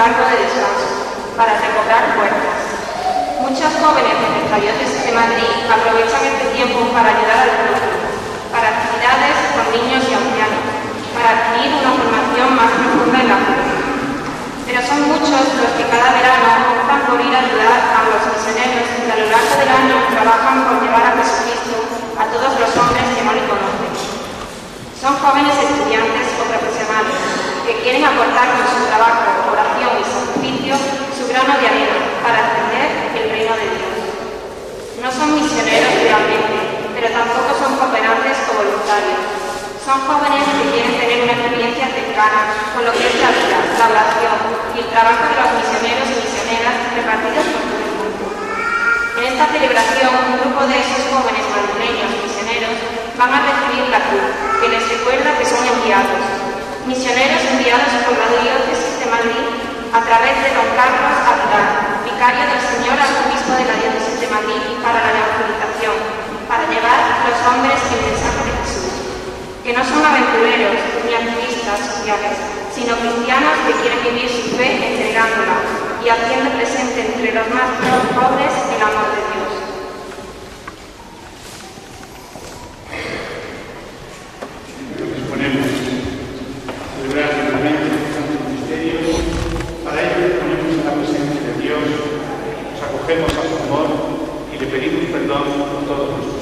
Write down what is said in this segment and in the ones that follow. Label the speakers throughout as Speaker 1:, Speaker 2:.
Speaker 1: largo de descanso para recobrar fuerzas. Muchas jóvenes de nuestra diócesis de Madrid aprovechan este tiempo para ayudar al pueblo, para actividades con niños y ancianos, para adquirir una formación más profunda en la fe. Pero son muchos los que cada verano optan por ir a ayudar a los misioneros que a lo largo del año trabajan por llevar a Jesucristo a todos los hombres que no le conocen. Son jóvenes estudiantes o profesionales que quieren aportar con su trabajo, oración y sacrificio su grano de arena para atender el reino de Dios. No son misioneros realmente, pero tampoco son cooperantes o voluntarios. Son jóvenes que quieren tener una experiencia cercana con lo que es la vida, la oración y el trabajo de los misioneros y misioneras repartidos por todo el mundo. En esta celebración, un grupo de esos jóvenes madrileños misioneros van a recibir la cruz, que les recuerda que son enviados. Misioneros enviados por la diócesis de Madrid a través de don Carlos Aguilar, vicario del señor arzobispo de la diócesis de Madrid para la evangelización, para llevar a los hombres el mensaje de Jesús. Que no son aventureros ni activistas sociales, sino cristianos que quieren vivir su fe entregándola y haciendo presente entre los más pobres el amor de Dios.
Speaker 2: A celebrar dignamente los santos misterios. Para ello ponemos en la presencia de Dios, nos acogemos a su amor y le pedimos perdón por todos nuestros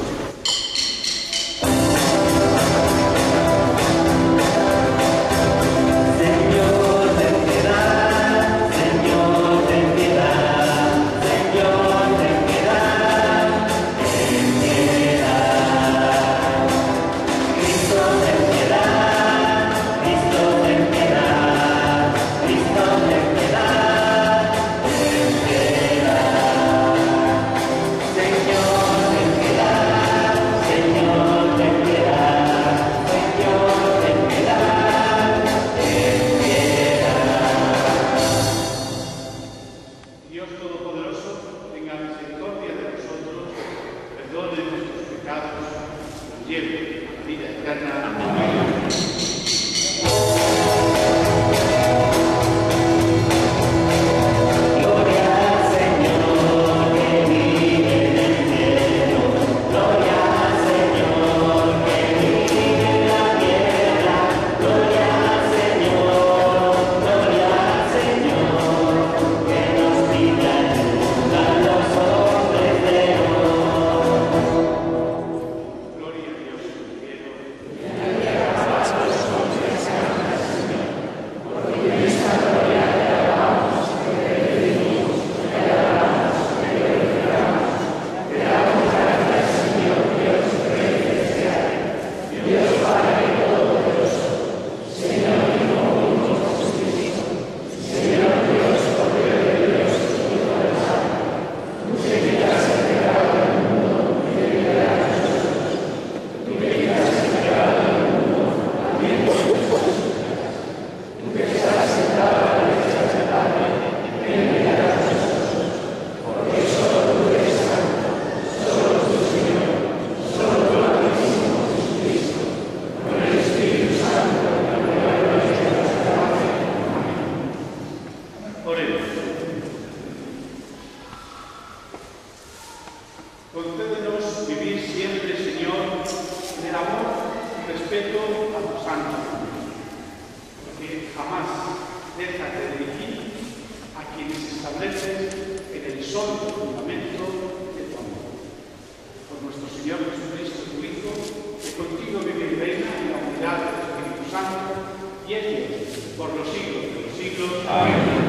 Speaker 2: respeto a los santos, porque jamás deja de dirigir a quienes establecen en el sólido fundamento de tu amor. Por nuestro Señor Jesucristo, tu Hijo, que contigo vive y reina en la unidad del Espíritu Santo, y es por los siglos de los siglos. Amén.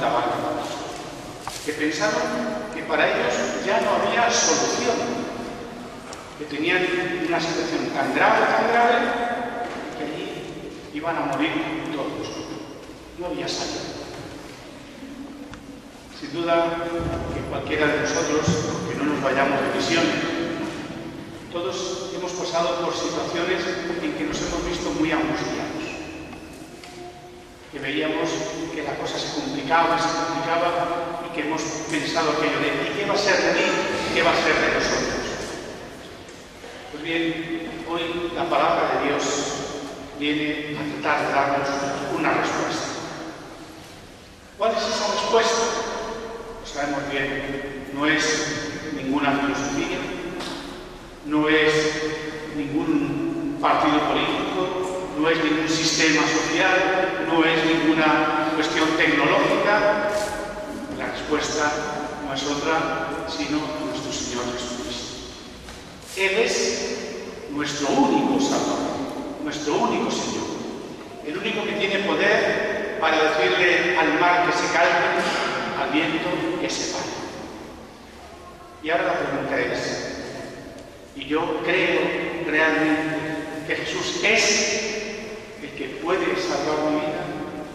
Speaker 3: La
Speaker 4: que
Speaker 2: pensaron que para ellos ya no había solución, que tenían una situación tan grave, tan grave, que allí iban a morir todos. No había salida. Sin duda que cualquiera de nosotros, que no nos vayamos de misión, todos hemos pasado por situaciones en que nos hemos visto muy angustiados, que veíamos que la cosa se complicaba, se complicaba y que hemos pensado aquello de ¿y qué va a ser de mí? ¿Qué va a ser de nosotros? Pues bien, hoy la palabra de Dios viene a tratar de darnos una respuesta. ¿Cuál es esa respuesta? Lo sabemos bien, no es ninguna filosofía, no es ningún partido político, no es ningún sistema social, no es ninguna cuestión tecnológica. La respuesta no es otra sino nuestro Señor Jesucristo. Él es nuestro único Salvador, nuestro único Señor, el único que tiene poder para decirle al mar que se calme, al viento que se pare. Y ahora la pregunta es, y yo creo realmente que Jesús es que puede salvar mi vida,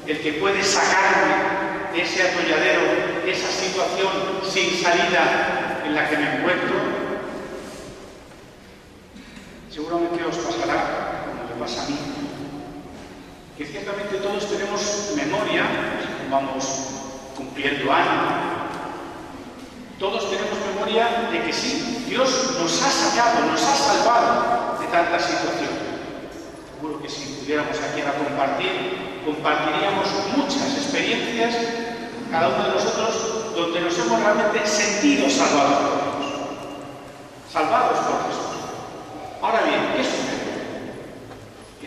Speaker 2: el que puede sacarme de ese atolladero, de esa situación sin salida en la que me encuentro, seguramente os pasará como me pasa a mí que ciertamente todos tenemos memoria, vamos cumpliendo años, todos tenemos memoria de que sí, Dios nos ha sacado, nos ha salvado de tanta situación. Seguro que si pudiéramos aquí a compartir, compartiríamos muchas experiencias, cada uno de nosotros, donde nos hemos realmente sentido salvados por Dios. Salvados por Jesús. Ahora bien, ¿qué sucede?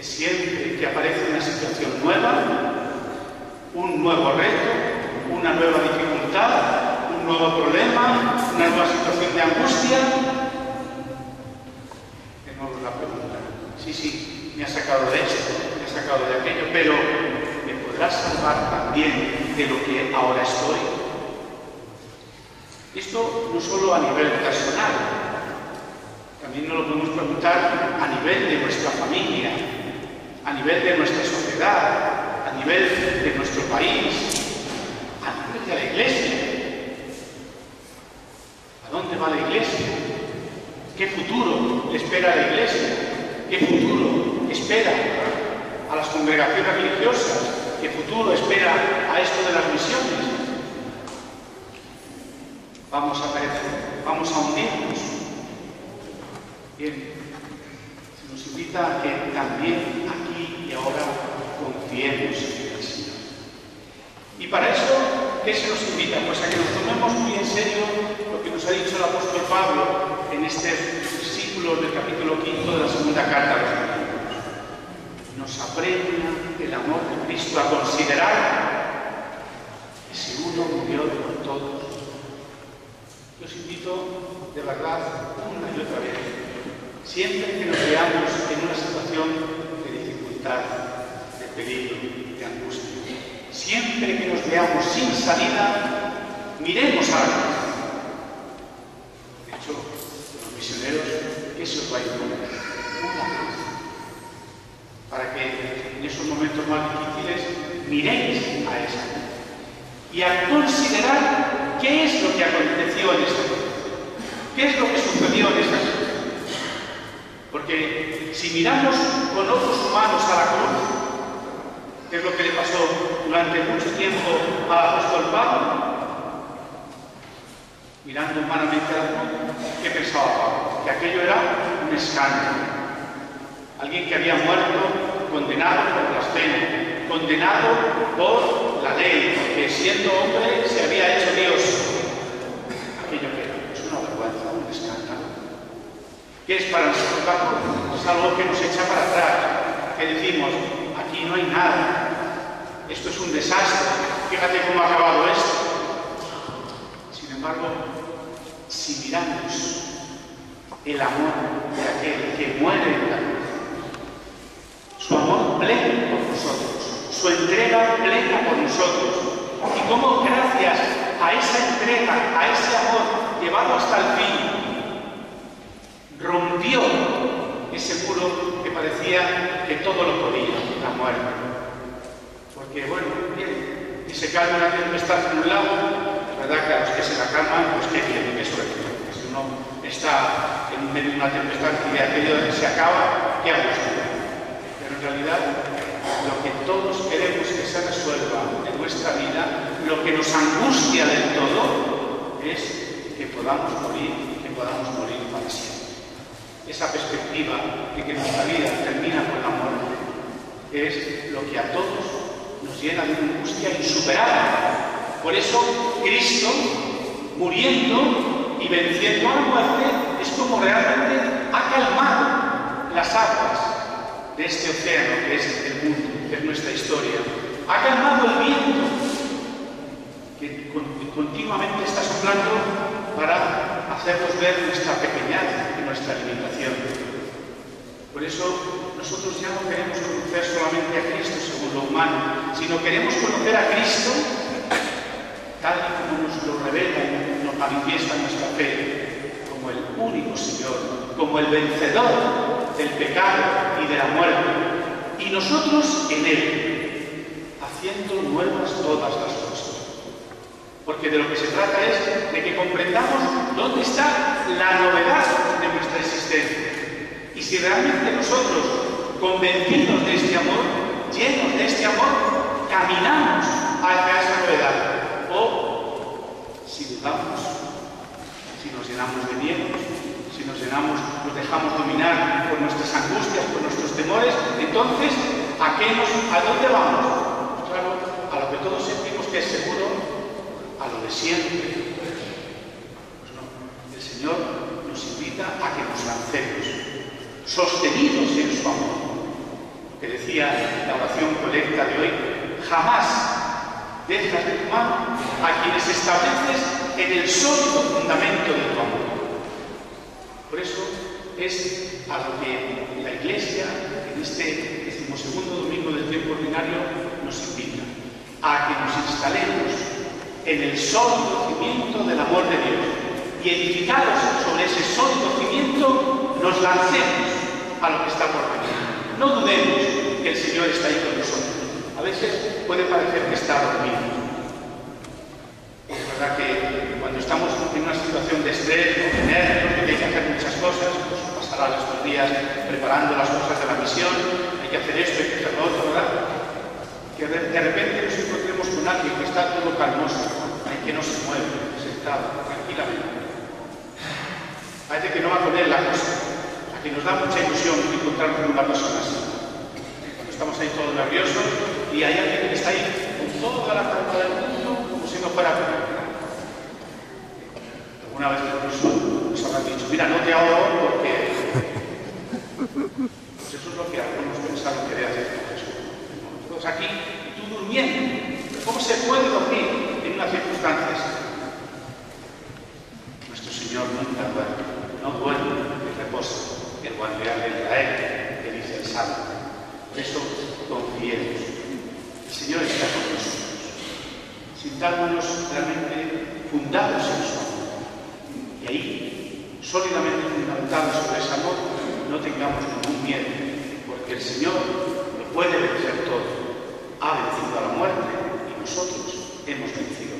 Speaker 2: siempre que aparece una situación nueva, un nuevo reto, una nueva dificultad, un nuevo problema, una nueva situación de angustia, tenemos la pregunta, sí, sí, me ha sacado de esto, me ha sacado de aquello, pero ¿me podrás salvar también de lo que ahora estoy? Esto no solo a nivel personal, también nos lo podemos preguntar a nivel de nuestra familia, a nivel de nuestra sociedad, a nivel de nuestro país, a nivel de la iglesia. ¿A dónde va la iglesia? ¿Qué futuro espera la iglesia? ¿Qué futuro espera a las congregaciones religiosas? ¿Qué futuro espera a esto de las misiones? Vamos a perecer, vamos a hundirnos. Bien, se nos invita a que también y ahora confiemos en el Señor. Y para eso, ¿qué se nos invita? Pues a que nos tomemos muy en serio lo que nos ha dicho el apóstol Pablo en este versículo del capítulo quinto de la segunda carta a los. Nos apremia el amor de Cristo a considerar que si uno murió por todos, yo os invito de verdad una y otra vez, siempre que nos veamos en una situación de peligro, de Siempre que nos veamos sin salida, miremos a la. De hecho, los misioneros, ¿qué se os va a imponer? Una. Para que en esos momentos más difíciles miréis a esa. Y a considerar qué es lo que aconteció en cruz. ¿Qué es lo que sucedió en cruz? Porque si miramos con ojos humanos a la cruz, ¿qué es lo que le pasó durante mucho tiempo al apóstol Pablo? Mirando humanamente a la cruz, ¿qué pensaba Pablo? Que aquello era un escándalo. Alguien que había muerto condenado por blasfemo, condenado por la ley, porque siendo hombre se había hecho Dios. Aquello que es una vergüenza, un escándalo. ¿Qué es para nosotros? Es algo que nos echa para atrás, que decimos, aquí no hay nada, esto es un desastre, fíjate cómo ha acabado esto. Sin embargo, si miramos el amor de aquel que muere en la cruz, su amor pleno por nosotros, su entrega plena por nosotros, y cómo gracias a esa entrega, a ese amor llevado hasta el fin, rompió ese muro que parecía que todo lo podía, la muerte. Porque, bueno, bien, y se calma una tempestad en un lago, es verdad que a los que se la calman, pues qué bien. Porque si uno está en medio de una tempestad y de aquello se acaba, qué gusto. En realidad, lo que todos queremos que se resuelva en nuestra vida, lo que nos angustia del todo, es que podamos morir, que podamos morir para siempre esa perspectiva de que nuestra vida termina con la muerte, es lo que a todos nos llena de una angustia insuperable. Por eso Cristo, muriendo y venciendo a la muerte, es como realmente ha calmado las aguas de este océano que es el mundo, que es nuestra historia. Ha calmado el viento que continuamente está soplando para hacernos ver nuestra pequeñez y nuestra limitación. Por eso nosotros ya no queremos conocer solamente a Cristo según lo humano, sino queremos conocer a Cristo tal y como nos lo revela y nos manifiesta nuestra fe, como el único Señor, como el vencedor del pecado y de la muerte, y nosotros en Él, haciendo nuevas todas las cosas. Porque de lo que se trata es de que comprendamos dónde está la novedad de nuestra existencia. Y si realmente nosotros, convencidos de este amor, llenos de este amor, caminamos hacia esa novedad. O si dudamos, si nos llenamos de miedo, si nos llenamos, nos dejamos dominar por nuestras angustias, por nuestros temores, entonces, ¿a qué nos, a dónde vamos? Claro, a lo que todos sentimos que es seguro, a lo de siempre. Pues el Señor nos invita a que nos lancemos, sostenidos en su amor. Lo que decía la oración colecta de hoy, jamás dejas de tu mano a quienes estableces en el sólido fundamento de tu amor. Por eso es a lo que la Iglesia en este decimosegundo domingo del tiempo ordinario nos invita, a que nos instalemos en el sólido cimiento del amor de Dios y edificados sobre ese sólido cimiento nos lancemos a lo que está por venir. No dudemos que el Señor está ahí con nosotros. A veces puede parecer que está dormido. Es verdad que cuando estamos en una situación de estrés, de nervios, de que hay que hacer muchas cosas, pues pasará estos preparando las cosas de la misión, hay que hacer esto, hay que hacer lo otro, ¿verdad? Que de, repente nos encontremos con alguien que está todo calmoso, hay que no se mueve, sentado, tranquilamente. Parece que no va a poner la cosa, a que nos da mucha ilusión encontrarnos con una persona así. Cuando estamos ahí todos nerviosos y hay alguien que está ahí con toda la calma del mundo, como si no fuera Alguna vez incluso nos habrán dicho, mira, no te. Pues eso es lo que algunos pensaban que había hecho Jesús. Todos aquí, tú durmiendo. ¿Cómo se puede dormir en unas circunstancias? Nuestro Señor nunca duerme, no duerme y reposa. El guardián de Israel, que dice el Salmo. Por eso confiemos. El Señor está con nosotros. Sintámonos realmente fundados en su amor. Y ahí, sólidamente fundamentados sobre ese amor, no tengamos ningún miedo, porque el Señor lo puede vencer todo. Ha vencido a la muerte y nosotros hemos vencido.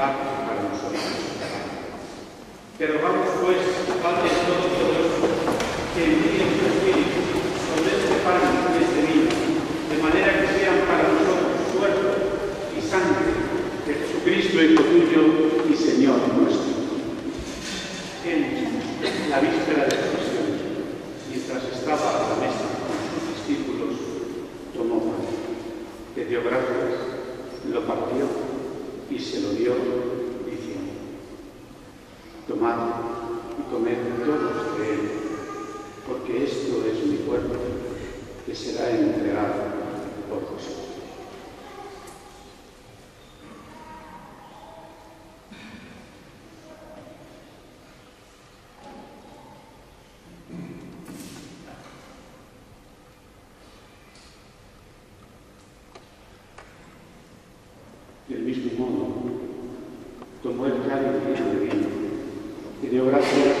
Speaker 2: parte para nosotros. Te rogamos pues, Padre Todopoderoso, que envíe tu Espíritu sobre este pan y este vino, de manera que sean para nosotros cuerpo y sangre de Jesucristo Hijo tuyo, mismo modo tomó el cáliz y dio gracias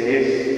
Speaker 2: esquece.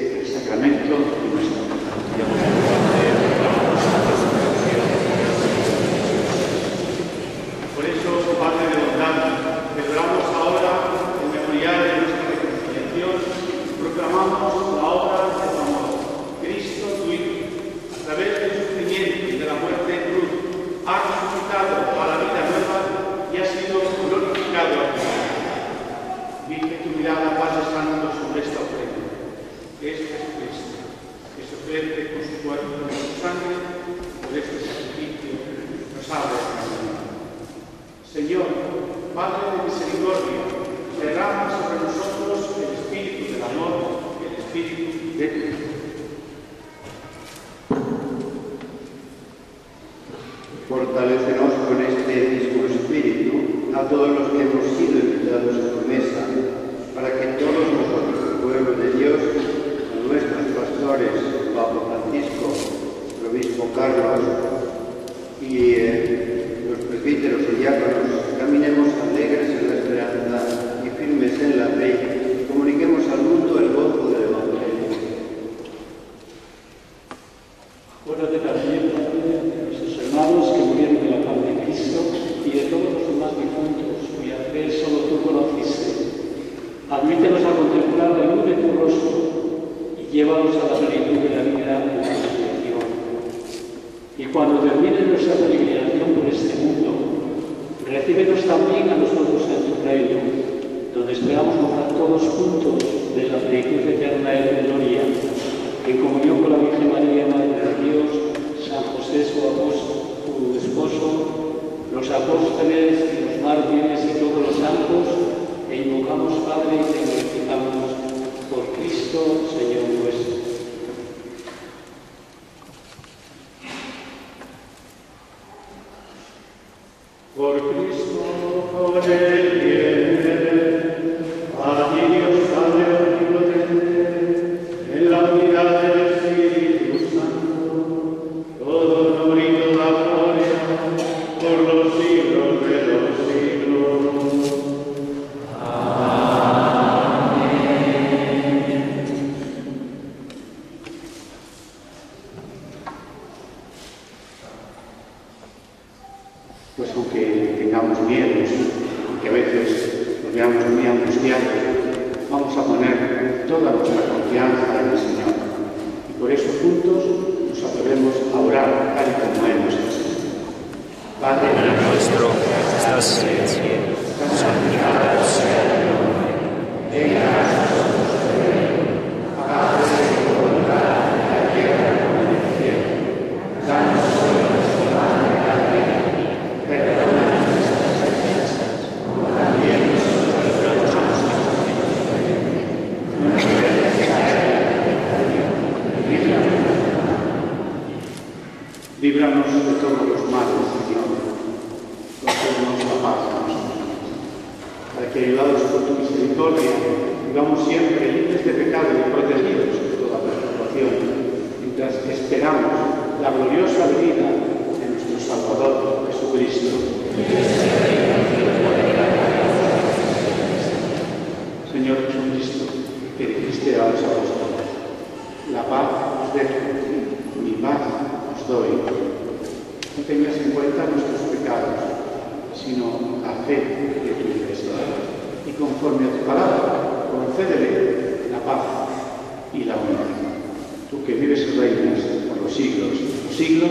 Speaker 2: Por que
Speaker 5: vives y reinas por los siglos de los siglos.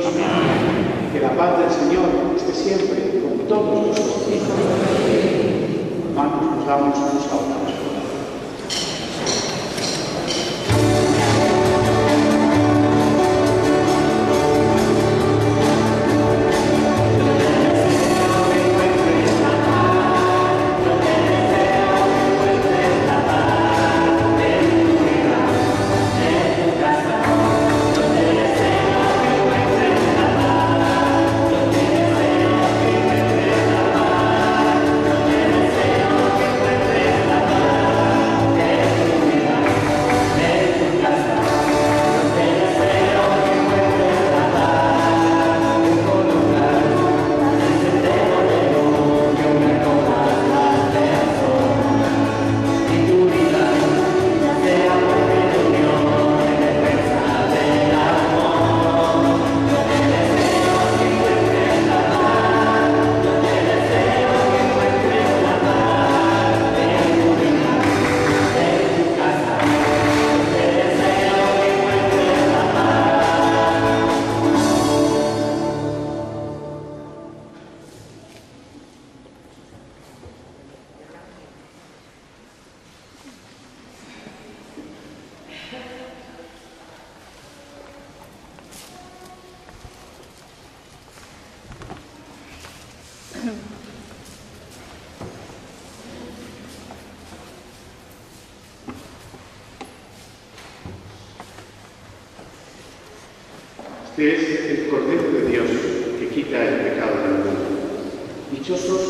Speaker 5: Que la paz del Señor esté siempre con todos nosotros. Hermanos, nos damos unos a otros.
Speaker 2: Dichosos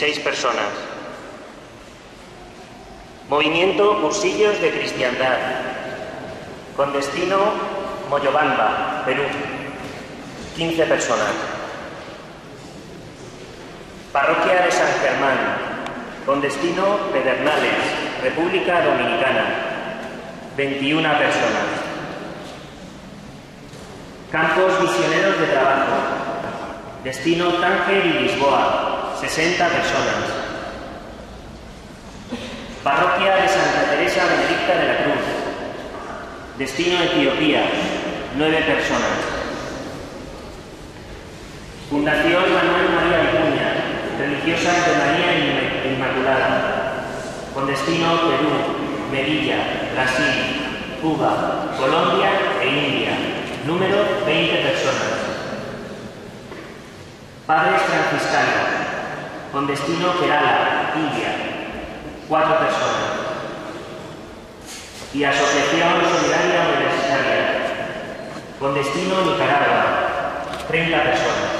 Speaker 2: 16 personas. Movimiento Cursillos de Cristiandad, con destino Moyobamba, Perú, 15 personas. Parroquia de San Germán, con destino Pedernales, República Dominicana, 21 personas. Campos Misioneros de Trabajo, destino Tánger y Lisboa, 60 personas. Parroquia de Santa Teresa Benedicta de la Cruz. Destino Etiopía, 9 personas. Fundación Manuel María Vicuña, religiosa de María Inmaculada. Con destino Perú, Melilla, Brasil, Cuba, Colombia e India. Número 20 personas. Padres franciscanos con destino Kerala, India, cuatro personas. Y Asociación Solidaria Universitaria, con destino Nicaragua, 30 personas.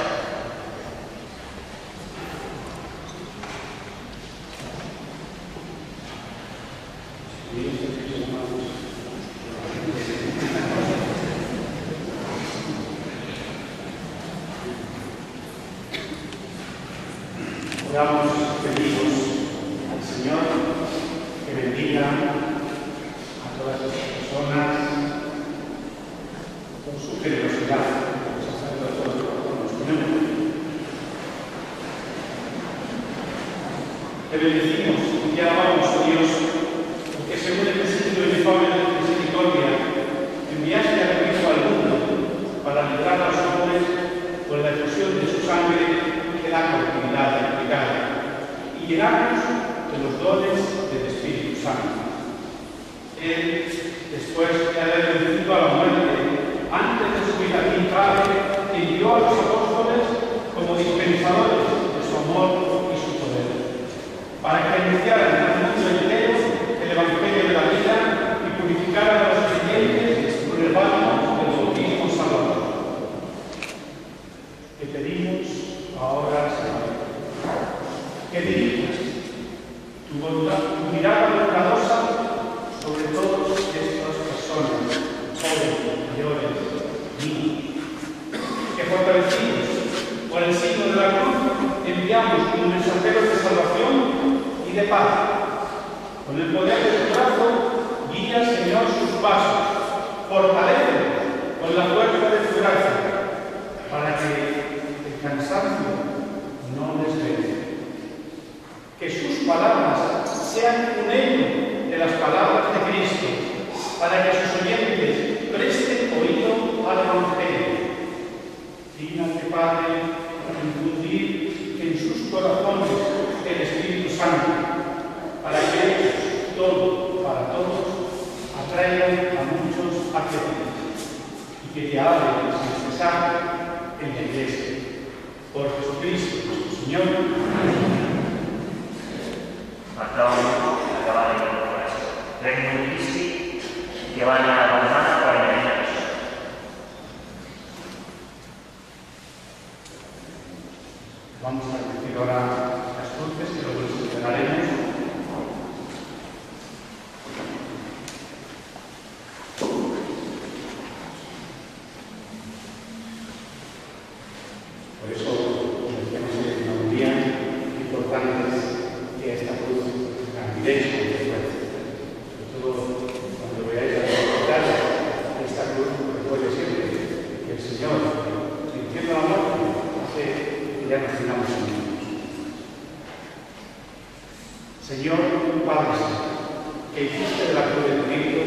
Speaker 6: Que
Speaker 2: hiciste de la cruz de Cristo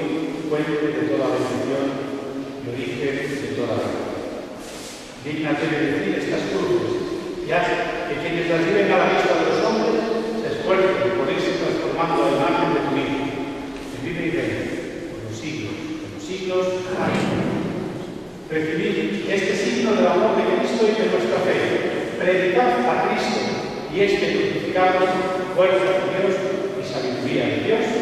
Speaker 2: fuente de toda bendición y origen de toda vida. Dígnate de decir estas cruces y haz que quienes las viven a la vista de los hombres se esfuercen por irse transformando la imagen de tu Hijo, que vive y reina por los siglos de los siglos. Amén. Recibid este signo del amor de Cristo y de nuestra fe. Predicad a Cristo y este crucificado, fuerza de Dios y sabiduría de Dios.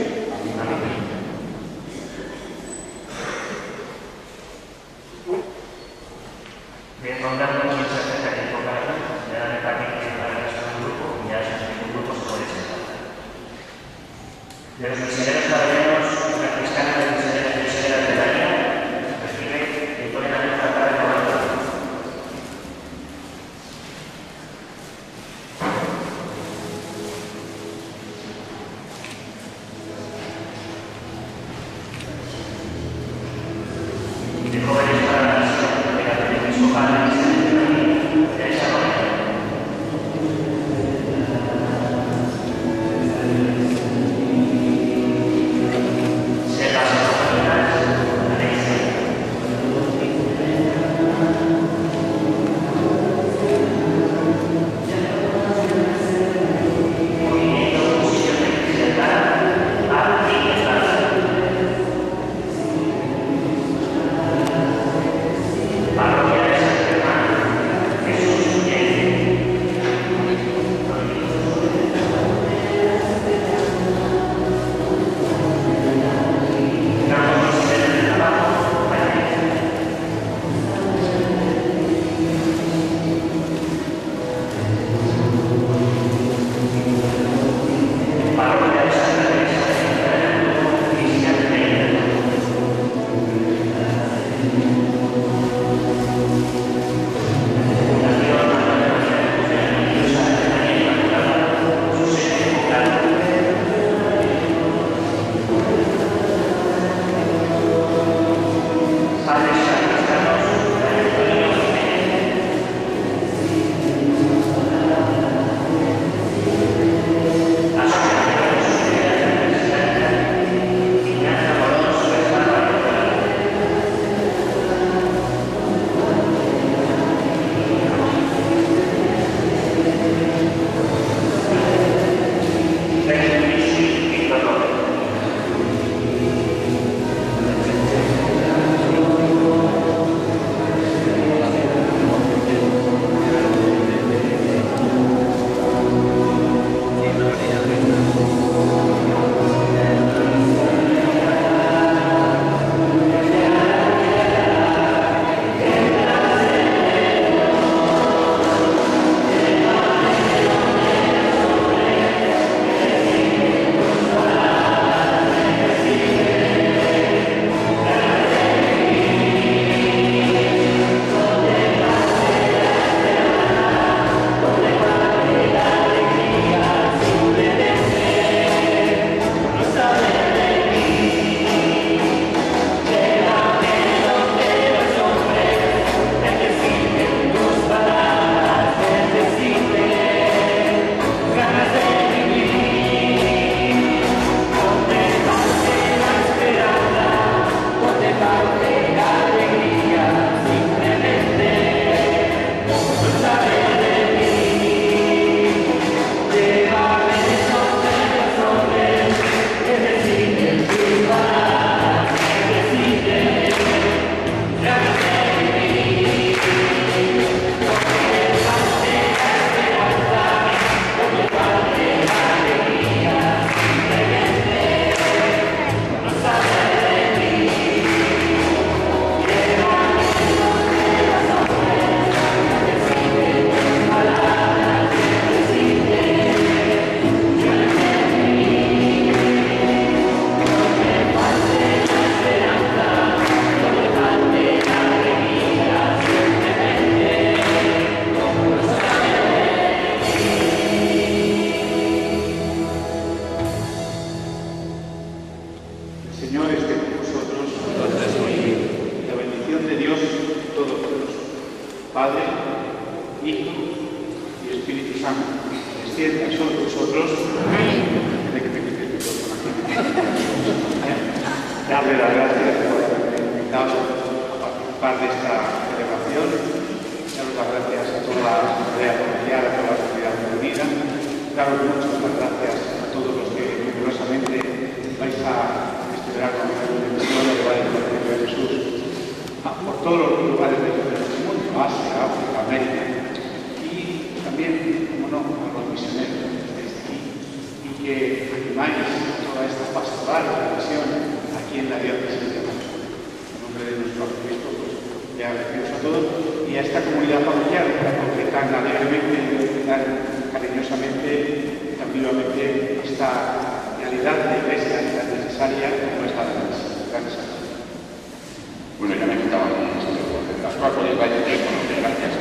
Speaker 7: el Valle de
Speaker 2: Gracias.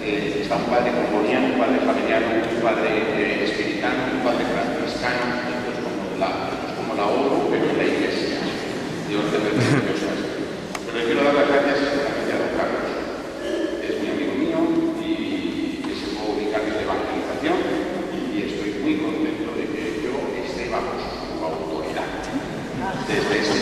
Speaker 8: Eh, está un padre componiano, un padre familiar, un padre eh, espiritano, un padre franciscano, entonces como la, pues como la oro, pero la iglesia, de órdenes religiosas. Pero quiero dar las gracias especialmente a don Carlos. Es mi amigo mío y que se puede ubicar desde evangelización y estoy muy contento de que yo esté bajo su autoridad. Desde este